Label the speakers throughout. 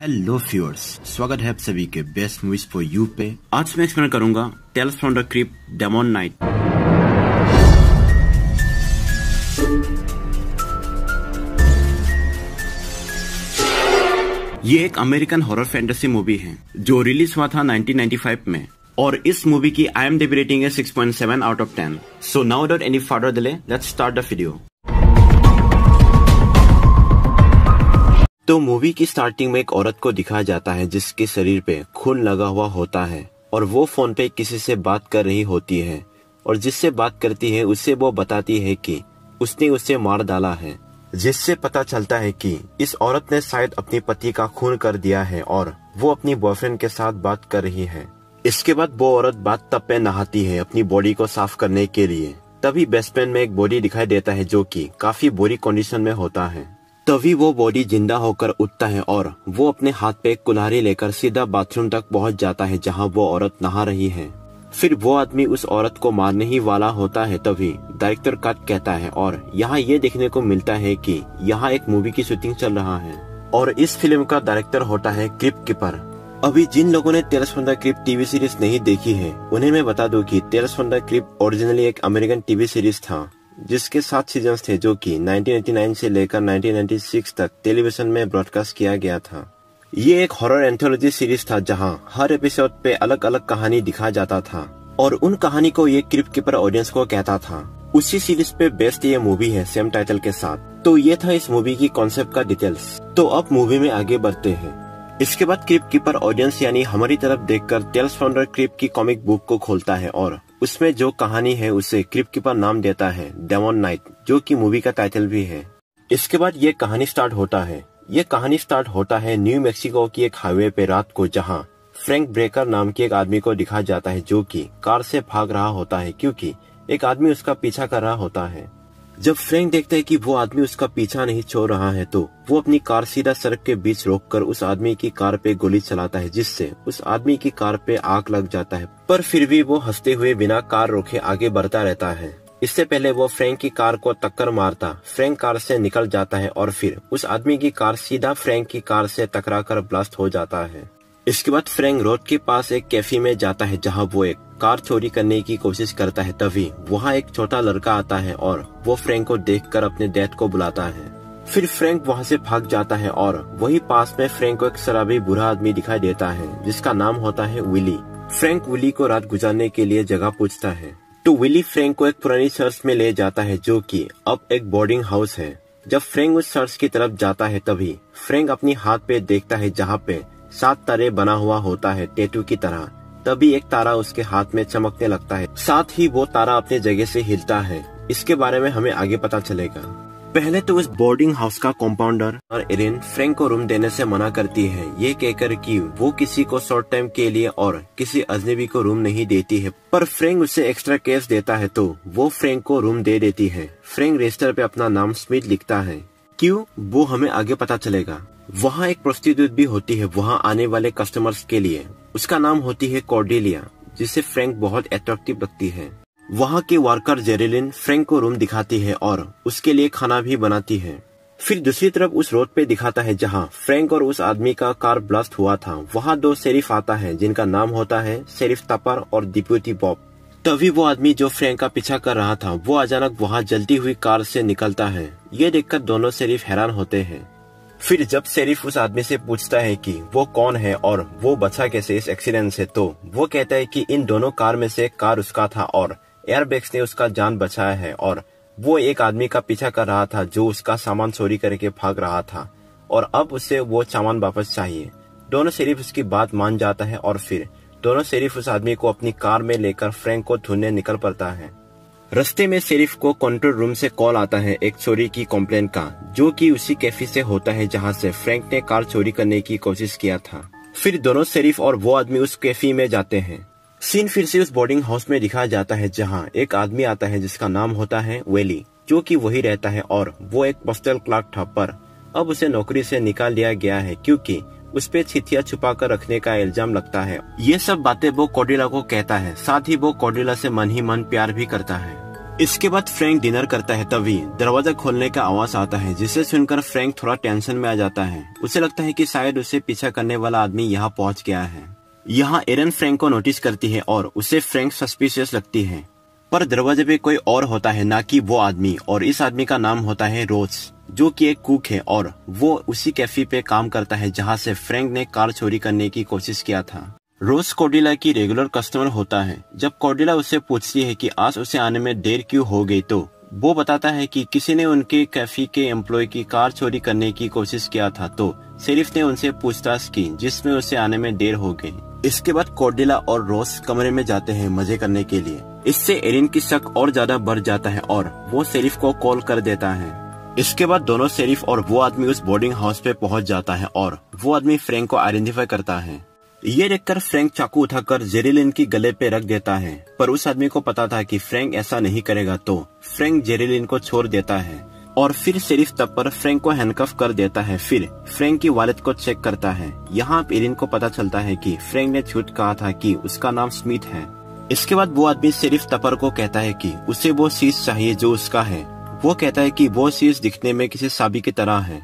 Speaker 1: Hello फ्यूअर्स स्वागत है आप सभी के बेस्ट मूवीज़ फॉर यू पे। आज मैं एक्सप्लेन करूँगा tales from the crypt demon knight ये एक अमेरिकन हॉरर फैंटेसी मूवी है, जो रिलीज़ हुआ था 1995 में। और इस मूवी की आई एम रेटिंग है 6.7 out of 10 so now dot any further delay let's start the video तो मूवी की स्टार्टिंग में एक औरत को दिखाया जाता है जिसके शरीर पे खून लगा हुआ होता है और वो फ़ोन पे किसी से बात कर रही होती है और जिससे बात करती है उससे वो बताती है कि उसने उसे मार डाला है, जिससे पता चलता है कि इस औरत ने शायद अपने पति का खून कर दिया है और वो अपनी बॉयफ्रेंड के साथ बात कर रही है। इसके बाद वो औरत बात तब पे नहाती है अपनी बॉडी को साफ़ करने के लिए। तभी बेसमेंट में एक बॉडी दिखाई देता है जो कि काफ़ी बुरी कंडीशन में होता है। तभी वो बॉडी ज़िंदा होकर उठता है और वो अपने हाथ पे कुल्हाड़ी लेकर सीधा बाथरूम तक पहुँच जाता है जहाँ वो औरत नहा रही है। फिर वो आदमी उस औरत को मारने ही वाला होता है तभी डायरेक्टर कट कहता है और यहाँ ये देखने को मिलता है कि यहाँ एक मूवी की शूटिंग चल रहा है और इस फ़िल्म का डायरेक्टर होता है क्रिप कीपर। अभी जिन लोगों ने tales from crypt TV series नहीं देखी है, उन्हें मैं बता दूँ कि टेल्स फ्रॉम क्रिप ओरिजिनली एक अमेरिकन टीवी सीरीज़ था। जिसके सात सीज़न थे, जो कि 1989 से लेकर 1996 तक टेलीविज़न में ब्रॉडकास्ट किया गया था। ये एक हॉरर एंथोलॉजी सीरीज़ था, जहाँ हर एपिसोड पे अलग अलग कहानी दिखा जाता था, और उन कहानी को ये क्रिप कीपर ऑडियंस को कहता था। उसी सीरीज़ पे बेस्ट ये मूवी है, सेम टाइटल के साथ। तो ये था इस मूवी की कॉन्सेप्ट का डिटेल्स। तो अब मूवी में आगे बढ़ते हैं। इसके बाद क्रिप कीपर ऑडियंस यानी हमारी तरफ़ देखकर टेल्स फाउंडर क्रिप की कॉमिक बुक को खोलता है, और उसमें जो कहानी है, उसे क्रिप कीपर नाम देता है डेमोन नाइट जो कि मूवी का टाइटल भी है। इसके बाद ये कहानी स्टार्ट होता है। ये कहानी स्टार्ट होता है न्यू मेक्सिको की एक हाईवे पे रात को, जहाँ फ्रैंक ब्रेकर नाम के एक आदमी को दिखा जाता है, जो कि कार से भाग रहा होता है, क्योंकि एक आदमी उसका पीछा कर रहा होता है। जब फ्रैंक देखता है कि वो आदमी उसका पीछा नहीं छोड़ रहा है तो वो अपनी कार सीधा सड़क के बीच रोककर उस आदमी की कार पे गोली चलाता है, जिससे उस आदमी की कार पे आग लग जाता है। पर फिर भी वो हँसते हुए बिना कार रोके आगे बढ़ता रहता है। इससे पहले वो फ्रैंक की कार को टक्कर मारता, फ्रैंक कार से निकल जाता है और फिर उस आदमी की कार सीधा फ्रैंक की कार से टकरा कर ब्लास्ट हो जाता है। इसके बाद फ्रैंक रोड के पास एक कैफ़े में जाता है, जहाँ वो एक कार चोरी करने की कोशिश करता है। तभी वहाँ एक छोटा लड़का आता है और वो फ्रैंक को देखकर अपने डैड को बुलाता है। फिर फ्रैंक वहाँ से भाग जाता है और वही पास में फ्रैंक को एक शराबी बुरा आदमी दिखाई देता है, जिसका नाम होता है विली। फ्रैंक विली को रात गुजारने के लिए जगह पूछता है। तो विली फ्रैंक को एक पुरानी चर्च में ले जाता है, जो कि अब एक बोर्डिंग हाउस है। जब फ्रैंक उस चर्च की तरफ़ जाता है, तभी फ्रैंक अपनी हाथ पे देखता है, जहाँ पे सात तारे बना हुआ होता है टेटू की तरह। तभी एक तारा उसके हाथ में चमकने लगता है। साथ ही वो तारा अपने जगह से हिलता है। इसके बारे में हमें आगे पता चलेगा। पहले तो उस बोर्डिंग हाउस का कंपाउंडर और इरिन फ्रैंक को रूम देने से मना करती है। ये कहकर कि वो किसी को शॉर्ट टाइम के लिए और किसी अजनबी को रूम नहीं देती है। पर फ्रैंक उसे एक्स्ट्रा केस देता है तो वो फ्रैंक को रूम दे देती है। फ्रैंक रजिस्टर पे अपना नाम स्मिथ लिखता है। क्यों? वो हमें आगे पता चलेगा। वहाँ एक प्रोस्टिट्यूट भी होती है, वहाँ आने वाले कस्टमर्स के लिए। उसका नाम होती है कॉर्डेलिया जिसे फ्रैंक बहुत अट्रैक्टिव लगती है। वहाँ के वर्कर जेरेलिन फ्रैंक को रूम दिखाती है और उसके लिए खाना भी बनाती है। फिर दूसरी तरफ़ उस रोड पे दिखाता है जहाँ फ्रैंक और उस आदमी का कार ब्लास्ट हुआ था। वहाँ दो शेरिफ आता है, जिनका नाम होता है शेरिफ तपर और डिप्यूटी बॉब तभी वो आदमी जो फ्रैंक का पीछा कर रहा था, वो अचानक वहाँ जलती हुई कार से निकलता है। ये देखकर दोनों शेरिफ हैरान होते हैं। फिर जब शेरिफ उस आदमी से पूछता है कि वो कौन है और वो बचा कैसे इस एक्सीडेंट से तो वो कहता है कि इन दोनों कार में से कार उसका था और एयरबैग्स ने उसका जान बचाया है और वो एक आदमी का पीछा कर रहा था जो उसका सामान चोरी करके भाग रहा था और अब उसे वो सामान वापस चाहिए। दोनों शेरिफ उसकी बात मान जाता है और फिर दोनों शेरिफ उस आदमी को अपनी कार में लेकर फ्रैंक को ढूँढने निकल पड़ता है। रस्ते में शेरिफ को कंट्रोल रूम से कॉल आता है एक चोरी की कंप्लेन का, जो कि उसी कैफ़े से होता है जहाँ से फ्रैंक ने कार चोरी करने की कोशिश किया था। फिर दोनों शेरिफ और वो आदमी उस कैफ़े में जाते हैं। सीन फिर से उस बोर्डिंग हाउस में दिखाया जाता है जहाँ एक आदमी आता है जिसका नाम होता है वेली जो की वही रहता है और वो एक पोस्टल क्लार्क था पर अब उसे नौकरी से निकाल दिया गया है क्योंकि उस पे छिथिया छुपा कर रखने का इल्ज़ाम लगता है। ये सब बातें वो कोडिला को कहता है, साथ ही वो कोडिला से मन ही मन प्यार भी करता है। इसके बाद फ्रैंक डिनर करता है तभी दरवाज़ा खोलने का आवाज़ आता है, जिसे सुनकर फ्रैंक थोड़ा टेंशन में आ जाता है। उसे लगता है कि शायद उसे पीछा करने वाला आदमी यहाँ पहुँच गया है। यहाँ एरन फ्रैंक को नोटिस करती है और उसे फ्रैंक सस्पिशियस लगती है। पर दरवाजे पे कोई और होता है ना कि वो आदमी, और इस आदमी का नाम होता है रोज, जो कि एक कुक है, और वो उसी कैफ़े पे काम करता है जहाँ से फ्रैंक ने कार चोरी करने की कोशिश किया था। रोज कोडिला की रेगुलर कस्टमर होता है। जब कोडिला उससे पूछती है कि आज उसे आने में देर क्यों हो गई तो वो बताता है कि किसी ने उनके कैफ़े के एम्प्लॉय की कार चोरी करने की कोशिश किया था तो शेरिफ ने उनसे पूछताछ की, जिसमें उसे आने में देर हो गई। इसके बाद कोडिला और रोस कमरे में जाते हैं मज़े करने के लिए। इससे एरिन की शक और ज़्यादा बढ़ जाता है और वो शेरिफ को कॉल कर देता है। इसके बाद दोनों शेरिफ और वो आदमी उस बोर्डिंग हाउस पे पहुँच जाता है और वो आदमी फ्रैंक को आइडेंटिफाई करता है। ये देखकर फ्रैंक चाकू उठाकर जेरिलिन की गले पे रख देता है, पर उस आदमी को पता था कि फ्रैंक ऐसा नहीं करेगा तो फ्रैंक जेरिलिन को छोड़ देता है। और फिर शेरिफ तब पर फ्रैंक को हैंडकफ कर देता है। फिर फ्रैंक की वालेट को चेक करता है। यहाँ एरिन को पता चलता है कि फ्रैंक ने झूठ कहा था कि उसका नाम स्मिथ है। इसके बाद वो आदमी सिर्फ़ तपर को कहता है कि उसे वो चीज़ चाहिए जो उसका है। वो कहता है कि वो चीज़ दिखने में किसी साबी की तरह है।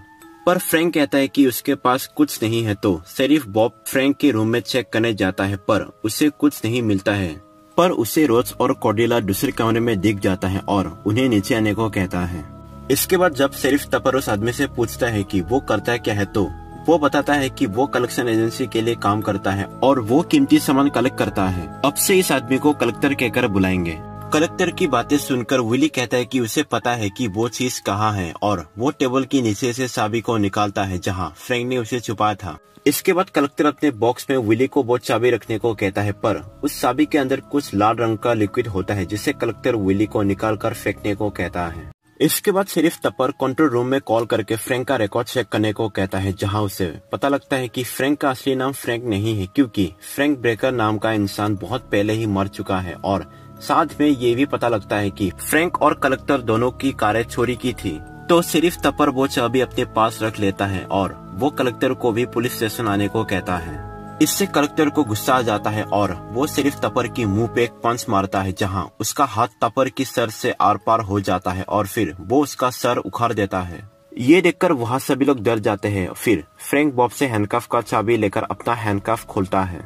Speaker 1: पर फ्रैंक कहता है कि उसके पास कुछ नहीं है तो सिर्फ़ बॉब फ्रैंक के रूम में चेक करने जाता है पर उसे कुछ नहीं मिलता है। पर उसे रोज और कोडिला दूसरे कमरे में दिख जाता है और उन्हें नीचे आने को कहता है। इसके बाद जब सिर्फ़ तपर उस आदमी से पूछता है कि वो करता है क्या है तो वो बताता है कि वो कलेक्शन एजेंसी के लिए काम करता है और वो कीमती सामान कलेक्ट करता है। अब से इस आदमी को कलेक्टर कहकर बुलाएँगे। कलेक्टर की बातें सुनकर विली कहता है कि उसे पता है कि वो चीज़ कहाँ है और वो टेबल के नीचे से चाबी को निकालता है जहाँ फ्रैंक ने उसे छुपाया था। इसके बाद कलेक्टर अपने बॉक्स में विली को वो चाबी रखने को कहता है, पर उस चाबी के अंदर कुछ लाल रंग का लिक्विड होता है, जिसे कलेक्टर विली को निकाल कर फेंकने को कहता है। इसके बाद सिर्फ़ तपर कंट्रोल रूम में कॉल करके फ्रैंक का रिकॉर्ड चेक करने को कहता है, जहाँ उसे पता लगता है कि फ्रैंक का असली नाम फ्रैंक नहीं है, क्योंकि फ्रैंक ब्रेकर नाम का इंसान बहुत पहले ही मर चुका है और साथ में ये भी पता लगता है कि फ्रैंक और कलेक्टर दोनों की कारें चोरी की थी। तो सिर्फ़ तपर वो चाबी अपने पास रख लेता है और वो कलेक्टर को भी पुलिस स्टेशन आने को कहता है। इससे कलेक्टर को गुस्सा आ जाता है और वो सिर्फ़ तपर की मुँह पे एक पंच मारता है, जहाँ उसका हाथ तपर की सर से आर पार हो जाता है और फिर वो उसका सर उखाड़ देता है। ये देखकर वहाँ सभी लोग डर जाते हैं। फिर फ्रैंक बॉब से हैंडकफ का चाबी लेकर अपना हैंडकफ खोलता है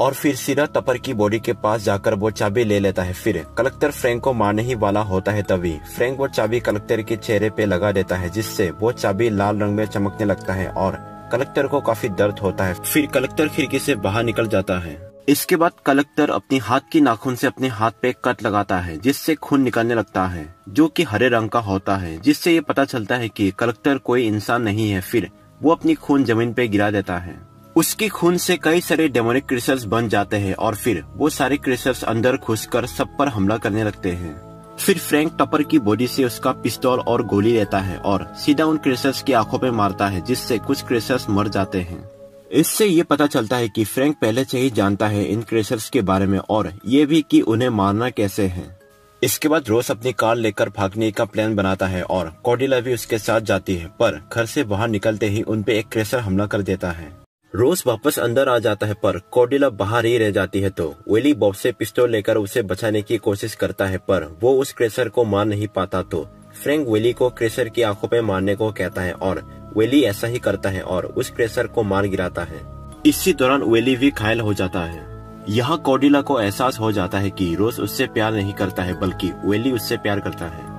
Speaker 1: और फिर सीधा तपर की बॉडी के पास जाकर वो चाबी ले लेता है। फिर कलेक्टर फ्रैंक को मारने ही वाला होता है तभी फ्रैंक वो चाबी कलेक्टर के चेहरे पे लगा देता है, जिससे वो चाबी लाल रंग में चमकने लगता है और कलेक्टर को काफ़ी दर्द होता है। फिर कलेक्टर खिड़की से बाहर निकल जाता है। इसके बाद कलेक्टर अपनी हाथ की नाखून से अपने हाथ पे कट लगाता है, जिससे खून निकलने लगता है, जो कि हरे रंग का होता है, जिससे ये पता चलता है कि कलेक्टर कोई इंसान नहीं है, फिर वो अपनी खून ज़मीन पे गिरा देता है। उसकी खून से कई सारे डेमोनिक क्रिसर्स बन जाते हैं और फिर वो सारे क्रिसर्स अंदर घुसकर सब पर हमला करने लगते हैं। फिर फ्रैंक टपर की बॉडी से उसका पिस्तौल और गोली लेता है और सीधा उन क्रेसर्स की आँखों पे मारता है, जिससे कुछ क्रेसर्स मर जाते हैं। इससे ये पता चलता है कि फ्रैंक पहले से ही जानता है इन क्रेसर्स के बारे में और ये भी कि उन्हें मारना कैसे है। इसके बाद रोज अपनी कार लेकर भागने का प्लान बनाता है और कोडिला भी उसके साथ जाती है, पर घर से बाहर निकलते ही उनपे एक क्रेसर हमला कर देता है। रोज वापस अंदर आ जाता है, पर कोडिला बाहर ही रह जाती है तो वेली बॉब से पिस्टल लेकर उसे बचाने की कोशिश करता है, पर वो उस क्रेशर को मार नहीं पाता तो फ्रैंक वेली को क्रेशर की आँखों पे मारने को कहता है और वेली ऐसा ही करता है और उस क्रेशर को मार गिराता है। इसी दौरान वेली भी घायल हो जाता है। यहाँ कोडिला को एहसास हो जाता है कि रोज उससे प्यार नहीं करता है, बल्कि वेली उससे प्यार करता है।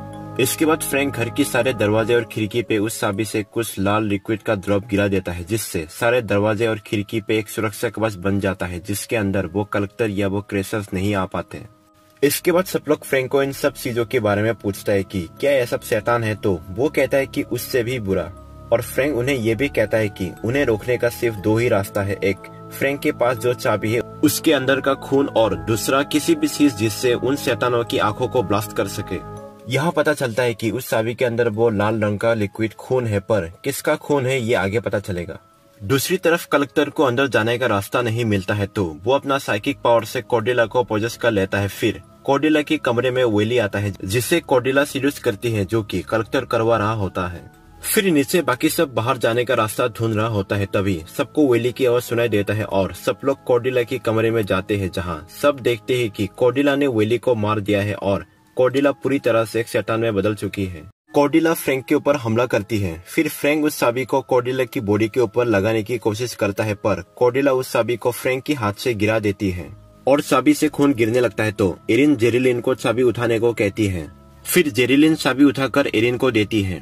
Speaker 1: इसके बाद फ्रैंक घर की सारे दरवाजे और खिड़की पे उस साबी से कुछ लाल लिक्विड का ड्रॉप गिरा देता है, जिससे सारे दरवाजे और खिड़की पे एक सुरक्षा कवच बन जाता है, जिसके अंदर वो कलेक्टर या वो क्रेसर्स नहीं आ पाते। इसके बाद सब लोग फ्रैंक को इन सब चीज़ों के बारे में पूछता है कि, क्या यह सब शैतान है? तो वो कहता है कि, उससे भी बुरा। और फ्रैंक उन्हें ये भी कहता है कि, उन्हें रोकने का सिर्फ़ दो ही रास्ता है, एक फ्रैंक के पास जो चाबी है, उसके अंदर का खून और दूसरा किसी भी चीज़ जिससे उन शैतानों की आँखों को ब्लास्ट कर सके। यहाँ पता चलता है कि उस चाबी के अंदर वो लाल रंग का लिक्विड खून है, पर किसका खून है, ये आगे पता चलेगा। दूसरी तरफ़ कलेक्टर को अंदर जाने का रास्ता नहीं मिलता है तो वो अपना साइकिक पावर से कोडिला को पोजस कर लेता है, फिर कोडिला के कमरे में वेली आता है, जिसे कोडिला सीड्यूस करती है, जो कि कलेक्टर करवा रहा होता है। फिर नीचे बाकी सब बाहर जाने का रास्ता ढूंढ रहा होता है, तभी सबको वेली की आवाज़ सुनाई देता है, और सब लोग कोडिला के कमरे में जाते हैं, जहाँ सब देखते हैं कि कोडिला ने वेली को मार दिया है, और कोडिला पूरी तरह से एक शैतान में बदल चुकी है। कोडिला फ्रैंक के ऊपर हमला करती है। फिर फ्रैंक उस साबी को कोडिला की बॉडी के ऊपर लगाने की कोशिश करता है, पर कोडिला उस साबी को फ्रैंक के हाथ से गिरा देती है। और साबी से खून गिरने लगता है तो एरिन जेरिलिन को चाबी उठाने को कहती है। फिर जेरिलिन चाबी उठाकर एरिन को देती है।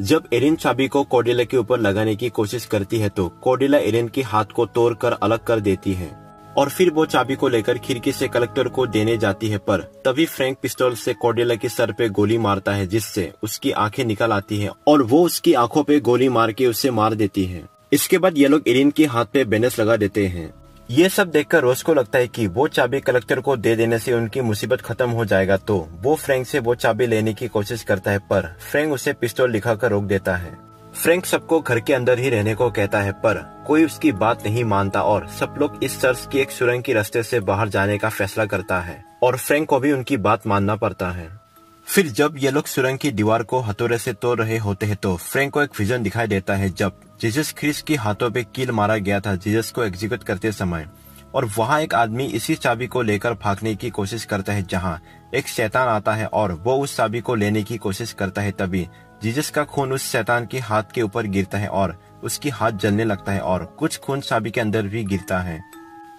Speaker 1: जब एरिन चाबी को कोडिला के ऊपर लगाने की कोशिश करती है तो कोडिला एरिन के हाथ को तोड़कर अलग कर देती है। और फिर वो चाबी को लेकर खिड़की से कलेक्टर को देने जाती है पर, तभी फ्रैंक पिस्टल से कोडेला के सर पे गोली मारता है, जिससे उसकी आँखें निकल आती है और वो उसकी आँखों पे गोली मार के उसे मार देती है। इसके बाद ये लोग इरिन के हाथ पे बेनेस लगा देते हैं। ये सब देखकर रोज को लगता है कि वो चाबी कलेक्टर को दे देने से उनकी मुसीबत खत्म हो जाएगा तो वो फ्रैंक से वो चाबी लेने की कोशिश करता है, पर फ्रैंक उसे पिस्टल दिखाकर रोक देता है। फ्रैंक सबको घर के अंदर ही रहने को कहता है, पर कोई उसकी बात नहीं मानता और सब लोग इस चर्च की एक सुरंग की रास्ते से बाहर जाने का फैसला करता है और फ्रैंक को भी उनकी बात मानना पड़ता है। फिर जब ये लोग सुरंग की दीवार को हथौड़े से तोड़ रहे होते हैं तो फ्रैंक को एक विजन दिखाई देता है, जब जीजस क्रिस के हाथों पे कील मारा गया था जीजस को एग्जीक्यूट करते समय। और वहाँ एक आदमी इसी चाबी को लेकर भागने की कोशिश करता है, जहाँ एक शैतान आता है और वो उस चाबी को लेने की कोशिश करता है, तभी जीजस का खून उस शैतान के हाथ के ऊपर गिरता है और उसकी हाथ जलने लगता है और कुछ खून चाबी के अंदर भी गिरता है।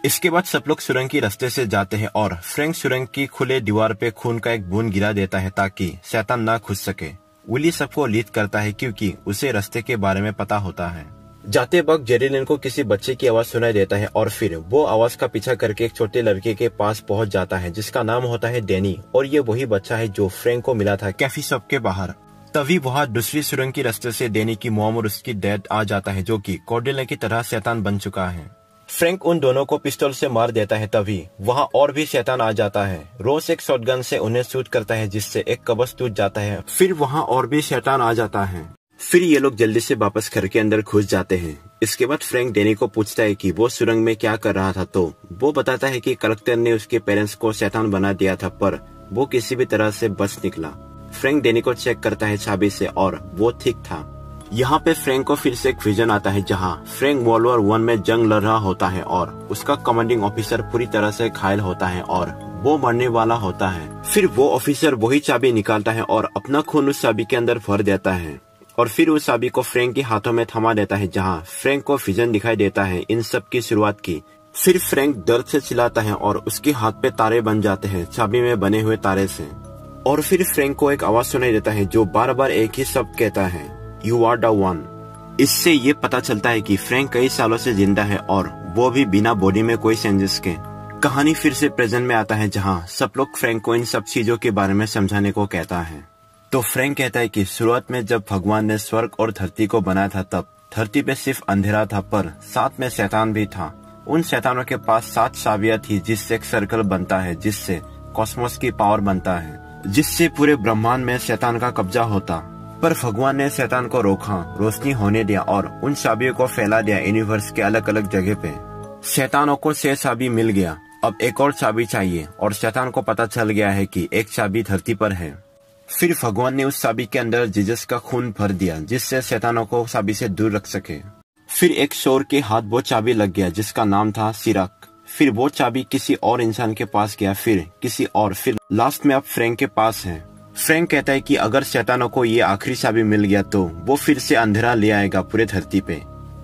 Speaker 1: इसके बाद सब लोग सुरंग की रास्ते से जाते हैं और फ्रैंक सुरंग की खुले दीवार पे खून का एक बूंद गिरा देता है ताकि शैतान ना खुद सके। विली सबको लीड करता है क्योंकि उसे रास्ते के बारे में पता होता है। जाते वक्त जेरिलिन को किसी बच्चे की आवाज़ सुनाई देता है और फिर वो आवाज़ का पीछा करके एक छोटे लड़के के पास पहुँच जाता है, जिसका नाम होता है डेनी और ये वही बच्चा है जो फ्रैंक को मिला था कैफी शॉप के बाहर। तभी वहाँ दूसरी सुरंग की रास्ते से डेनी की मोम और उसकी डैड आ जाता है, जो कि कोर्डेले की तरह शैतान बन चुका है। फ्रैंक उन दोनों को पिस्टल से मार देता है तभी वहाँ और भी शैतान आ जाता है। रोज एक शॉटगन से उन्हें शूट करता है, जिससे एक कबस टूट जाता है। फिर वहाँ और भी शैतान आ जाता है। फिर ये लोग जल्दी से वापस घर के अंदर घुस जाते हैं। इसके बाद फ्रैंक डेनी को पूछता है कि वो सुरंग में क्या कर रहा था तो वो बताता है कि कलेक्टर ने उसके पेरेंट्स को शैतान बना दिया था, पर वो किसी भी तरह से बच निकला। फ्रैंक डेनी को चेक करता है छाबी से और वो ठीक था। यहाँ पे फ्रैंक को फिर से एक विजन आता है जहाँ फ्रैंक वर्ल्ड वॉर वन में जंग लड़ रहा होता है और उसका कमांडिंग ऑफिसर पूरी तरह से घायल होता है और वो मरने वाला होता है। फिर वो ऑफिसर वही चाबी निकालता है और अपना खून उस चाबी के अंदर भर देता है और फिर उस चाबी को फ्रैंक के हाथों में थमा देता है जहाँ फ्रैंक को विजन दिखाई देता है इन सब की शुरुआत की। फिर फ्रैंक दर्द से चिल्लाता है और उसके हाथ पे तारे बन जाते हैं, चाबी में बने हुए तारे से। और फिर फ्रैंक को एक आवाज़ सुनाई देता है जो बार बार एक ही शब्द कहता है यू आर द वन इससे ये पता चलता है कि फ्रैंक कई सालों से ज़िंदा है और वो भी बिना बॉडी में कोई चेंजेस के। कहानी फिर से प्रेजेंट में आता है जहाँ सब लोग फ्रैंक को इन सब चीज़ों के बारे में समझाने को कहता है। तो फ्रैंक कहता है कि शुरुआत में जब भगवान ने स्वर्ग और धरती को बनाया था, तब धरती पे सिर्फ़ अंधेरा था, पर साथ में शैतान भी था। उन शैतानों के पास सात चाबियाँ थी जिससे एक सर्कल बनता है, जिससे कॉस्मोस की पावर बनता है। जिससे पूरे ब्रह्मांड में शैतान का कब्जा होता। पर भगवान ने शैतान को रोका, रोशनी होने दिया और उन चाबियों को फैला दिया यूनिवर्स के अलग अलग जगह पे। शैतानों को छह चाबी मिल गया। अब एक और चाबी चाहिए और शैतान को पता चल गया है कि एक चाबी धरती पर है। फिर भगवान ने उस चाबी के अंदर जीजस का खून भर दिया, जिससे शैतानों को चाबी से दूर रख सके। फिर एक शोर के हाथ वो चाबी लग गया, जिसका नाम था सिरक। फिर वो चाबी किसी और इंसान के पास गया, फिर किसी और, फिर लास्ट में अब फ्रैंक के पास है। फ्रैंक कहता है कि अगर शैतानों को ये आखिरी चाबी मिल गया तो वो फिर से अंधेरा ले आएगा पूरे धरती पे।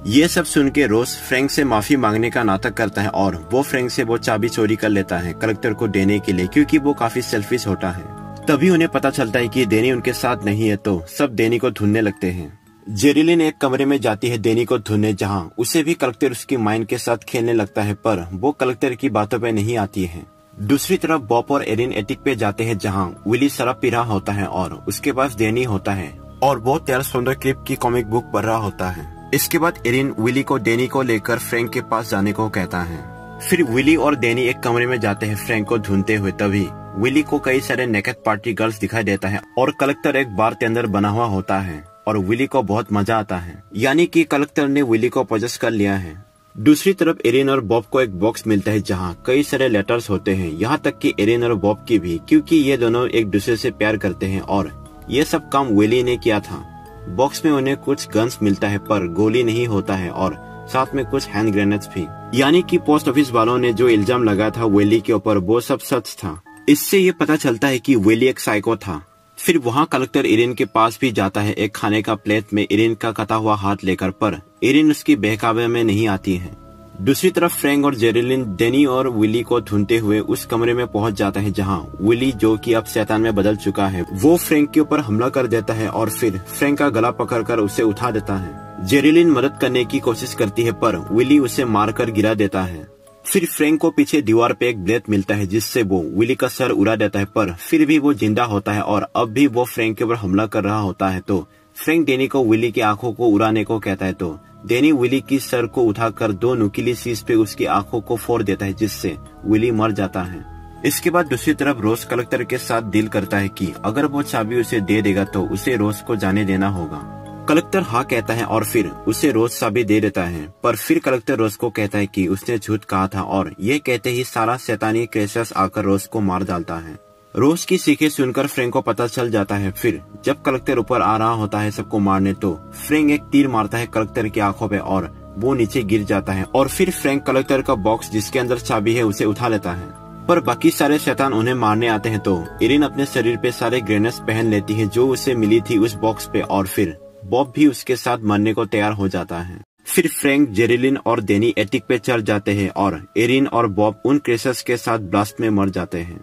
Speaker 1: ये सब सुन के रोज फ्रैंक से माफ़ी मांगने का नाटक करता है और वो फ्रैंक से वो चाबी चोरी कर लेता है कलेक्टर को देने के लिए, क्योंकि वो काफ़ी सेल्फिश होता है। तभी उन्हें पता चलता है कि डेनी उनके साथ नहीं है तो सब देनी को ढूँढने लगते हैं। जेरिलिन एक कमरे में जाती है देनी को ढूँढने जहाँ उसे भी कलेक्टर उसकी माइंड के साथ खेलने लगता है, पर वो कलेक्टर की बातों पे नहीं आती है। दूसरी तरफ़ बॉप और एरिन एटिक पे जाते हैं जहाँ विली शराब पी रहा होता है और उसके पास डेनी होता है, और वो तेरह सुंदर क्रिप की कॉमिक बुक पढ़ रहा होता है। इसके बाद एरिन विली को डेनी को लेकर फ्रैंक के पास जाने को कहता है। फिर विली और डेनी एक कमरे में जाते हैं फ्रैंक को ढूंढते हुए तभी विली को कई सारे नेकेट पार्टी गर्ल्स दिखाई देता है, और कलेक्टर एक बार के अंदर बना हुआ होता है। और विली को बहुत मज़ा आता है। यानी कि कलेक्टर ने विली को पजस कर लिया है। दूसरी तरफ़ एरिन और बॉब को एक बॉक्स मिलता है जहाँ कई सारे लेटर्स होते हैं। यहाँ तक कि एरिन और बॉब की भी, क्योंकि ये दोनों एक दूसरे से प्यार करते हैं और ये सब काम विली ने किया था। बॉक्स में उन्हें कुछ गन्स मिलता है, पर गोली नहीं होता है और साथ में कुछ हैंड ग्रेनेड्स भी। यानी कि पोस्ट ऑफ़िस वालों ने जो इल्ज़ाम लगाया था वेली के ऊपर, वो सब सच था। इससे ये पता चलता है कि वेली एक साइको था। फिर वहाँ कलेक्टर इरिन के पास भी जाता है। एक खाने का प्लेट में इरिन का कटा हुआ हाथ लेकर पर इरिन उसकी बहकावे में नहीं आती है। दूसरी तरफ़ फ्रैंक और जेरिलिन, डेनी और विली को ढूंढते हुए उस कमरे में पहुँच जाता है जहाँ विली, जो कि अब शैतान में बदल चुका है, वो फ्रैंक के ऊपर हमला कर देता है और फिर फ्रैंक का गला पकड़कर उसे उठा देता है। जेरिलिन मदद करने की कोशिश करती है, पर विली उसे मारकर गिरा देता है। फिर फ्रैंक को पीछे दीवार पे एक ब्लेड मिलता है, जिससे वो विली का सर उड़ा देता है, पर फिर भी वो ज़िंदा होता है और अब भी वो फ्रैंक के ऊपर हमला कर रहा होता है। तो फ्रैंक डेनी को विली की आँखों को उड़ाने को कहता है तो डेनी विली की सर को उठाकर दो नुकीली सीज पे उसकी आँखों को फोड़ देता है, जिससे विली मर जाता है। इसके बाद दूसरी तरफ़ रोज कलेक्टर के साथ डील करता है कि अगर वो चाबी उसे दे देगा तो उसे रोज को जाने देना होगा। कलेक्टर हाँ कहता है और फिर उसे रोज चाबी दे देता है। पर फिर कलेक्टर रोज को कहता है कि उसने झूठ कहा था और ये कहते ही सारा शैतानी क्रेशस आकर रोज को मार डालता है। रोज की सीखे सुनकर फ्रेंक को पता चल जाता है। फिर जब कलेक्टर ऊपर आ रहा होता है सबको मारने तो फ्रेंक एक तीर मारता है कलेक्टर की आँखों पे और वो नीचे गिर जाता है और फिर फ्रेंक कलेक्टर का बॉक्स जिसके अंदर चाबी है उसे उठा लेता है। पर बाकी सारे शैतान उन्हें मारने आते हैं तो इरिन अपने शरीर पे सारे ग्रेनेड्स पहन लेती है जो उसे मिली थी उस बॉक्स पे और फिर बॉब भी उसके साथ मरने को तैयार हो जाता है। फिर फ्रैंक, जेरिलिन और डेनी एटिक पे चढ़ जाते हैं और एरिन और बॉब उन क्रेशर्स के साथ ब्लास्ट में मर जाते हैं।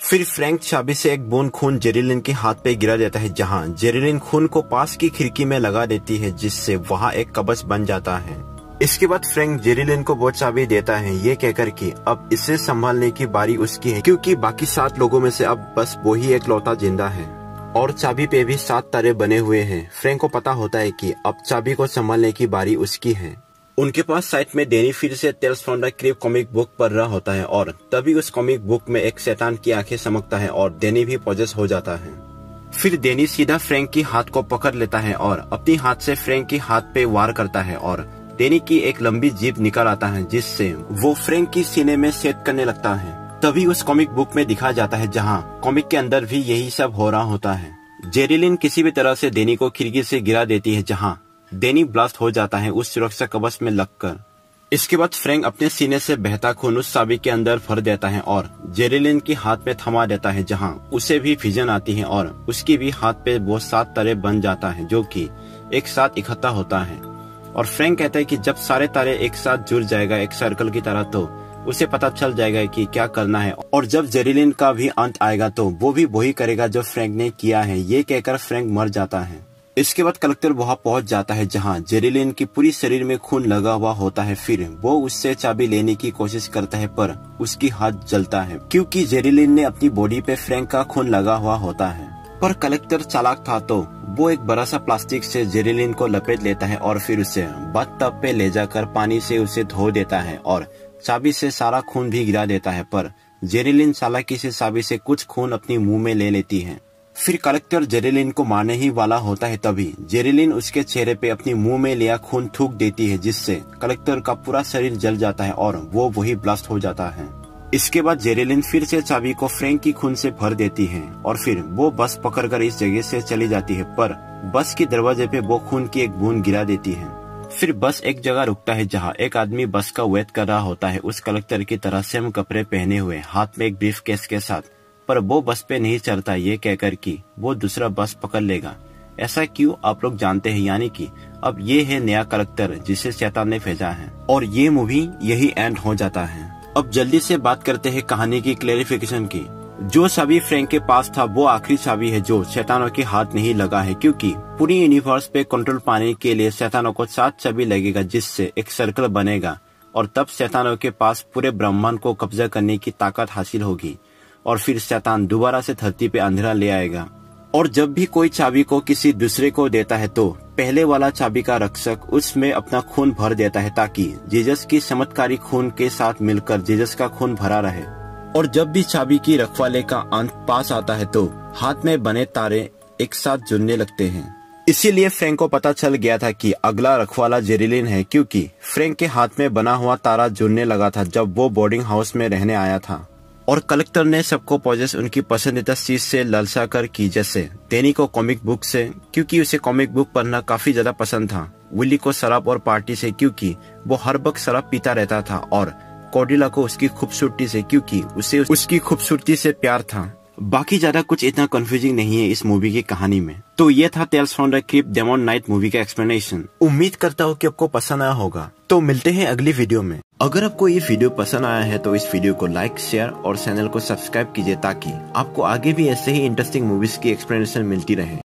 Speaker 1: फिर फ्रैंक चाबी से एक बूंद खून जेरिलिन के हाथ पे गिरा देता है, जहाँ जेरिलिन खून को पास की खिड़की में लगा देती है, जिससे वहाँ एक कबच बन जाता है। इसके बाद फ्रैंक जेरिलिन को वो चाबी देता है, ये कहकर कि अब इसे संभालने की बारी उसकी है, क्योंकि बाकी सात लोगों में से अब बस वो ही एक लौता ज़िंदा है। और चाबी पे भी सात तारे बने हुए हैं। फ्रैंक को पता होता है कि अब चाबी को संभालने की बारी उसकी है। उनके पास साइट में डेनी फिर से tales from the crypt comic book पढ़ रहा होता है और तभी उस कॉमिक बुक में एक शैतान की आँखें चमकता है और डेनी भी पॉजेस हो जाता है। फिर डेनी सीधा फ्रैंक की हाथ को पकड़ लेता है और अपनी हाथ से फ्रैंक की हाथ पे वार करता है और डेनी की एक लंबी जीप निकल आता है जिससे वो फ्रैंक की सीने में सेट करने लगता है। तभी उस कॉमिक बुक में दिखा जाता है जहाँ कॉमिक के अंदर भी यही सब हो रहा होता है। जेरिलिन किसी भी तरह से देनी को खिड़की से गिरा देती है, जहाँ देनी ब्लास्ट हो जाता है, उस सुरक्षा कवच में लगकर। इसके बाद फ्रैंक अपने सीने से बहता खून उस साबिक के अंदर भर देता है और जेरिलिन की हाथ में थमा देता है, जहाँ उसे भी फिजन आती है और उसकी भी हाथ पे वो सात तारे बन जाता है, जो कि एक साथ इकट्ठा होता है। और फ्रैंक कहता है कि जब सारे तारे एक साथ जुड़ जाएगा, एक सर्कल की तरह तो उसे पता चल जाएगा कि क्या करना है। और जब जेरिलिन का भी अंत आएगा तो वो भी वही करेगा जो फ्रैंक ने किया है। ये कहकर फ्रैंक मर जाता है। इसके बाद कलेक्टर वहाँ पहुँच जाता है, जहाँ जेरिलिन की पूरी शरीर में खून लगा हुआ होता है। फिर वो उससे चाबी लेने की कोशिश करता है, पर उसकी हाथ जलता है, क्योंकि जेरिलिन ने अपनी बॉडी पे फ्रैंक का खून लगा हुआ होता है। पर कलेक्टर चालाक था तो वो एक बड़ा सा प्लास्टिक से जेरिलिन को लपेट लेता है और फिर उसे बथ टब पे ले जाकर पानी से उसे धो देता है और चाबी से सारा खून भी गिरा देता है, पर जेरिलिन चालाकी से चाबी से कुछ खून अपनी मुँह में ले लेती है। फिर कलेक्टर जेरेलिन को मारने ही वाला होता है तभी। जेरेलिन उसके चेहरे पे अपनी मुँह में लिया खून थूक देती है, जिससे कलेक्टर का पूरा शरीर जल जाता है और वो वही ब्लास्ट हो जाता है। इसके बाद जेरेलिन फिर से चाबी को फ्रैंक की खून से भर देती है और फिर वो बस पकड़कर इस जगह से चली जाती है, पर बस के दरवाजे पे वो खून की एक बूंद गिरा देती है। फिर बस एक जगह रुकता है जहाँ एक आदमी बस का वेट कर रहा होता है। उस कलेक्टर की तरह सेम कपड़े पहने हुए हाथ में एक ब्रीफ केस के साथ। पर वो बस पे नहीं चढ़ता, ये कहकर कि वो दूसरा बस पकड़ लेगा। ऐसा क्यों? आप लोग जानते हैं, यानी कि अब ये है नया कलेक्टर जिसे शैतान ने भेजा है। और ये मूवी यही एंड हो जाता है। अब जल्दी से बात करते हैं कहानी की क्लेरिफिकेशन की। जो चाबी फ्रैंक के पास था, वो आखिरी चाबी है जो शैतानों के हाथ नहीं लगा है, क्योंकि पूरी यूनिवर्स पे कंट्रोल पाने के लिए शैतानों को सात चाबी लगेगा, जिससे एक सर्कल बनेगा, और तब शैतानों के पास पूरे ब्रह्मांड को कब्जा करने की ताकत हासिल होगी, और फिर शैतान दोबारा से धरती पे अंधेरा ले आएगा। और जब भी कोई चाबी को किसी दूसरे को देता है तो पहले वाला चाबी का रक्षक उसमें अपना खून भर देता है, ताकि जीजस की चमत्कारी खून के साथ मिलकर जीजस का खून भरा रहे। और जब भी चाबी की रखवाले का अंत पास आता है तो हाथ में बने तारे एक साथ जुड़ने लगते हैं। इसीलिए फ्रैंक को पता चल गया था कि अगला रखवाला जेरिलिन है, क्योंकि फ्रैंक के हाथ में बना हुआ तारा जुड़ने लगा था जब वो बोर्डिंग हाउस में रहने आया था। और कलेक्टर ने सबको पॉजेस उनकी पसंदीदा चीज़ से ललसा कर की, जैसे तेनी को कॉमिक बुक से, क्योंकि उसे कॉमिक बुक पढ़ना काफ़ी ज़्यादा पसंद था। विली को शराब और पार्टी से, क्योंकि वो हर वक्त शराब पीता रहता था और कॉर्डिला को उसकी खूबसूरती से, क्योंकि उसे उसकी खूबसूरती से प्यार था। बाकी ज़्यादा कुछ इतना कंफ्यूजिंग नहीं है इस मूवी की कहानी में। तो ये था tales from the crypt demon knight movie का एक्सप्लेनेशन उम्मीद करता हूँ कि आपको पसंद आया होगा। तो मिलते हैं अगली वीडियो में। अगर आपको ये वीडियो पसंद आया है तो इस वीडियो को लाइक शेयर और चैनल को सब्सक्राइब कीजिए ताकि आपको आगे भी ऐसे ही इंटरेस्टिंग मूवीज़ की एक्सप्लेनेशन मिलती रहे।